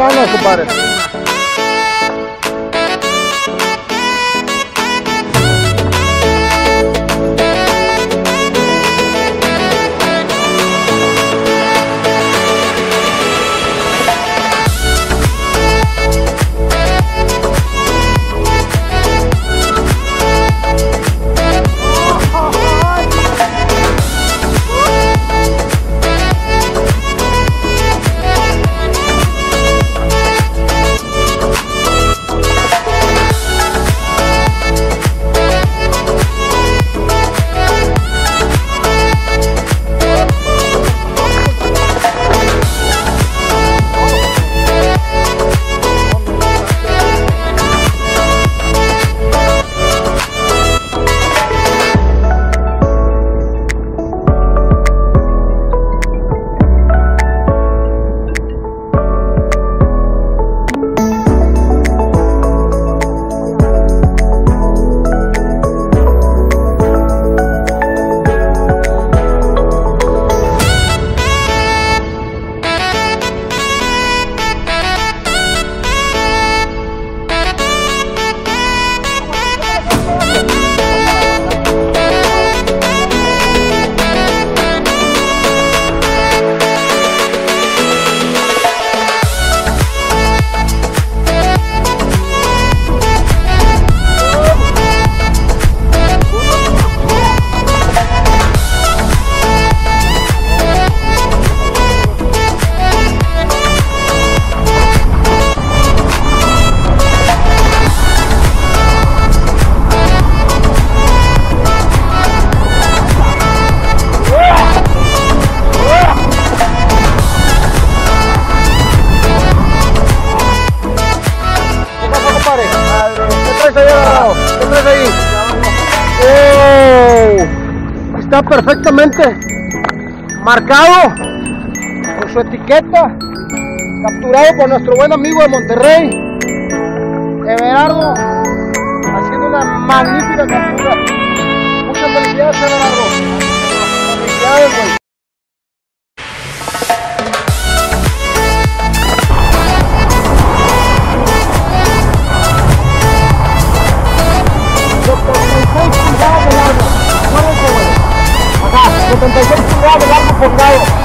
Joanna, compadre. Marcado con su etiqueta, capturado por nuestro buen amigo de Monterrey, Everardo, haciendo una magnífica captura. Muchas felicidades, Everardo. Felicidades, güey. Por lado.